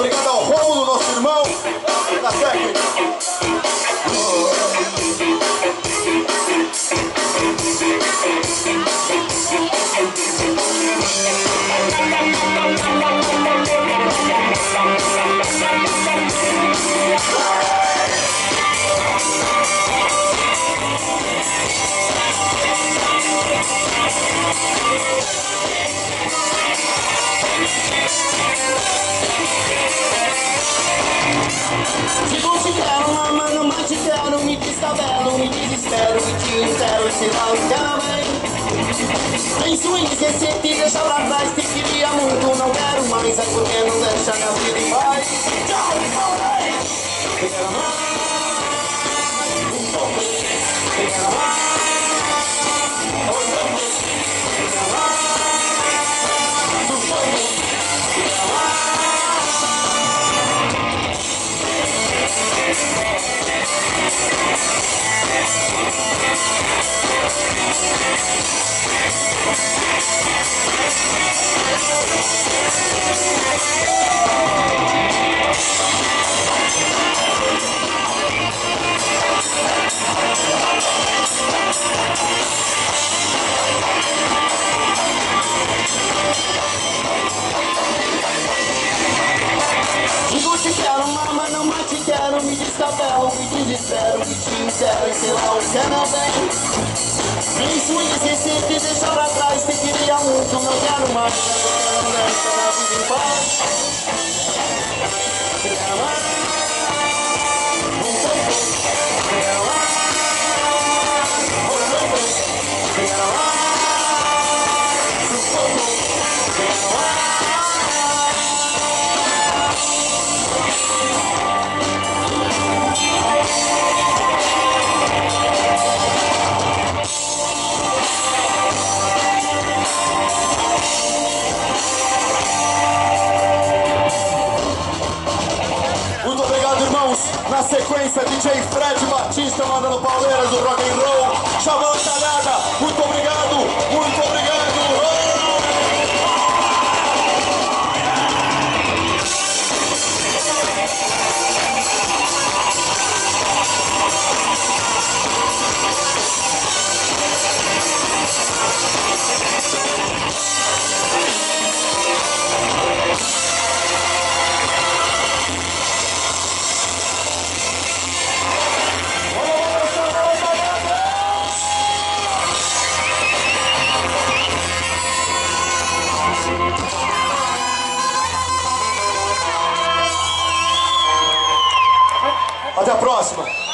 Obrigado ao Rômulo, nosso irmão, da técnica. Se mas te quero, me descabelo, me desespero, me te espero, sei lá o que também. Em swing, esquecer, te deixa pra trás, te queria muito, não quero mais, é Quero, mama, não mais quero Me descabelo, me desespero, me te E sei lá que é meu bem Isso esqueci, te deixa pra trás Te queria muito, não quero mais. Não deixo minha vida em paz sequência, DJ Fred Batista mandando pauleiras do rock and roll. Chamando talhada. Muito obrigado, próxima.